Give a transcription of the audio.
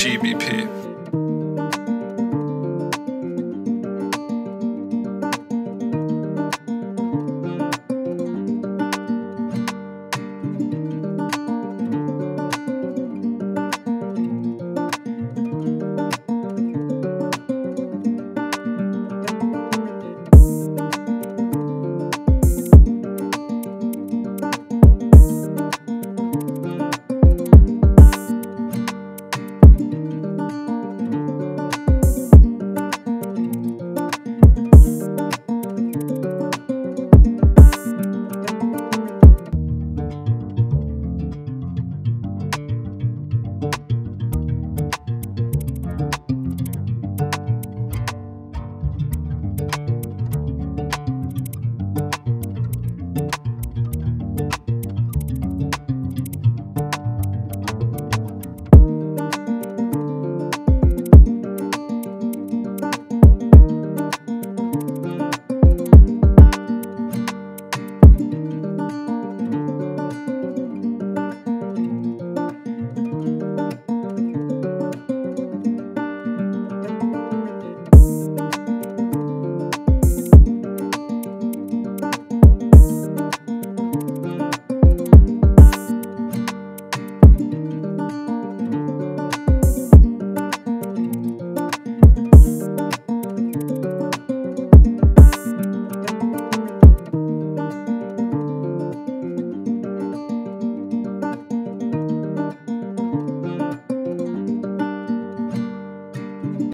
GBP.